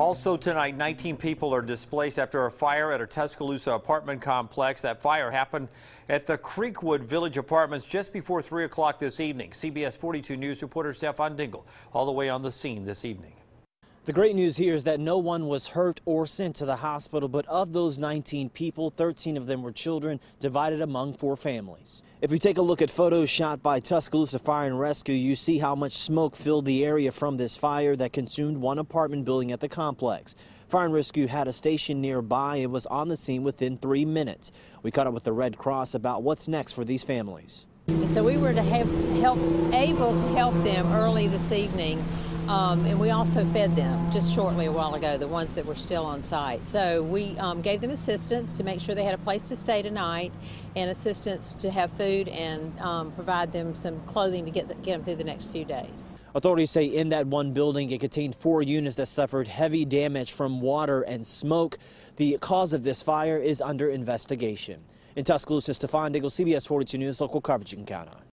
Also tonight, 19 people are displaced after a fire at a Tuscaloosa apartment complex. That fire happened at the Creekwood Village Apartments just before 3 o'clock this evening. CBS 42 News reporter Stefan Dingle all the way on the scene this evening. The great news here is that no one was hurt or sent to the hospital, but of those 19 people, 13 of them were children, divided among four families. If you take a look at photos shot by Tuscaloosa Fire and Rescue, you see how much smoke filled the area from this fire that consumed one apartment building at the complex. Fire and Rescue had a station nearby and was on the scene within three minutes. We caught up with the Red Cross about what's next for these families. So we were to have help, able to help them early this evening um, and we also fed them just shortly a while ago, the ones that were still on site. So we um, gave them assistance to make sure they had a place to stay tonight and assistance to have food and um, provide them some clothing to get, the, get them through the next few days. Authorities say in that one building it contained four units that suffered heavy damage from water and smoke. The cause of this fire is under investigation. In Tuscaloosa, Stefan Dingle, CBS 42 News, local coverage count on.